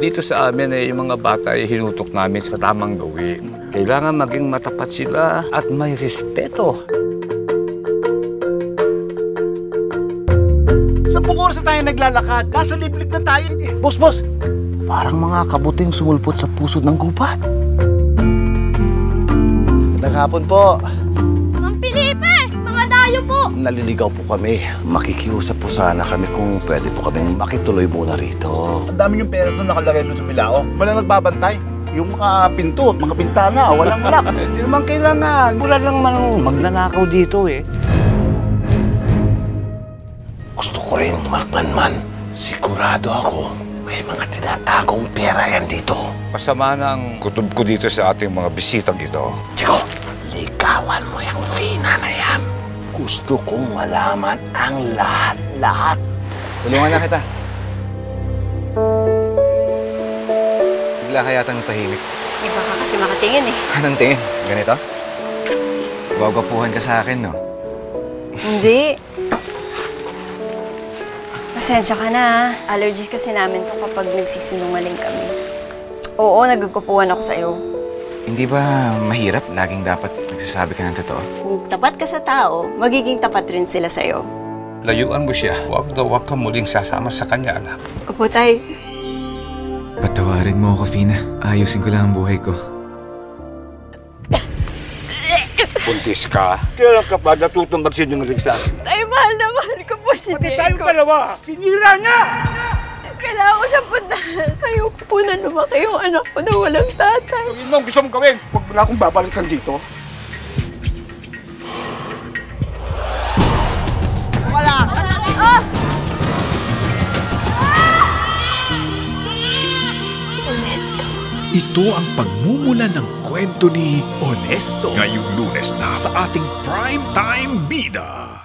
Dito sa amin eh, yung mga bata ay hinutok namin sa tamang gawin. Kailangan maging matapat sila at may respeto. Sa oras na tayo naglalakad, nasa liblib na tayo. eh. Boss, boss! Parang mga kabuting sumulpot sa pusod ng gubat. Magandang hapon po. Po! Naliligaw po kami. Makikiusap po sana kami kung pwede po kaming makituloy muna rito. Ang dami yung pera doon nakalagay doon sa Milao. Wala nagbabantay. Yung mga pinto at mga bintana, walang lock. Hindi naman kailangan. Wala lang man magnanakaw dito eh. Gusto ko rin magmanman. Sigurado ako may mga tinatagong pera yan dito. Masama na ang kutob ko dito sa ating mga bisitang ito. Chico, ligawan mo yung Fina na yan. Gusto kong malaman ang lahat-lahat. Tulungan na kita. Bigla ka yata natahimik. Iba ka kasi makatingin eh. Anong tingin? Ganito? Gwagwapuhan ka sa akin, no? Hindi. Pasensya ka na ha. Allergies kasi namin to kapag nagsisinungaling kami. Oo, nagkukupuan ako sa'yo. Hindi ba mahirap laging dapat nagsasabi ka ng totoo? Kung tapat ka sa tao, magiging tapat rin sila sa'yo. Layuan mo siya. Huwag daw huwag ka muling sasama sa kanya, anak. Opo, tay. Patawarin mo ako, Fina. Ayusin ko lang ang buhay ko. Buntis ka. Kailan ka pa natutong magsinungaling sa akin? Tay, mahal na mahal ko po si Diego. dalawa, sinira niya! Kailangan ko siya puntahan. Ayoko po na lumaki yung anak ko na walang tatay. Gawin mo ang gusto mong gawin. Huwag mo na akong babalikan dito. Ito ang pagmumula ng kwento ni Honesto. Ngayong lunes na sa ating Primetime Bida.